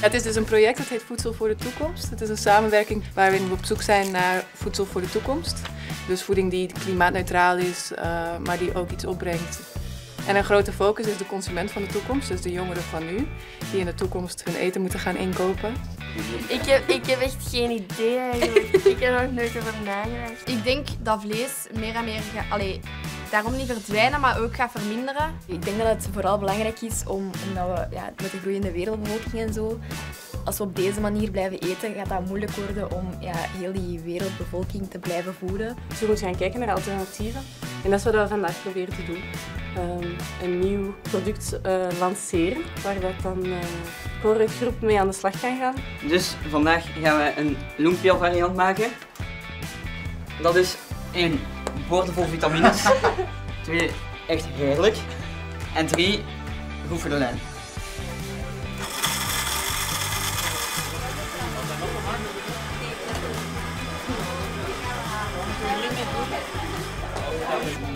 Het is dus een project dat heet Voedsel voor de Toekomst. Het is een samenwerking waarin we op zoek zijn naar voedsel voor de toekomst. Dus voeding die klimaatneutraal is, uh, maar die ook iets opbrengt. En een grote focus is de consument van de toekomst, dus de jongeren van nu, die in de toekomst hun eten moeten gaan inkopen. Ik heb, ik heb echt geen idee eigenlijk. ik heb er nog nooit over nagedacht. Ik denk dat vlees meer en meer gaat... Allee, daarom niet verdwijnen, maar ook gaat verminderen. Ik denk dat het vooral belangrijk is om, omdat we ja, met de groeiende wereldbevolking en zo, als we op deze manier blijven eten, gaat dat moeilijk worden om ja, heel die wereldbevolking te blijven voeden. Dus we moeten gaan kijken naar alternatieven. En dat is wat we vandaag proberen te doen. Um, een nieuw product uh, lanceren, waar dat dan uh, groep mee aan de slag kan gaan. Dus vandaag gaan we een lumpia variant maken. Dat is één, boordevol vitamines. Twee, echt heerlijk. En drie, goed voor de lijn.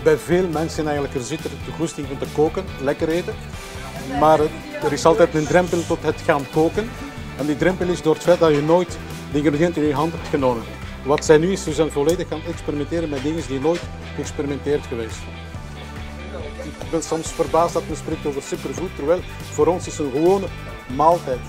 Bij veel mensen eigenlijk er zit er de goesting om te koken, lekker eten. Maar er is altijd een drempel tot het gaan koken. En die drempel is door het feit dat je nooit de ingrediënten in je hand hebt genomen. Wat zij nu is, ze zijn volledig gaan experimenteren met dingen die nooit geëxperimenteerd geweest. Ik ben soms verbaasd dat men spreekt over superfood, terwijl voor ons is een gewone maaltijd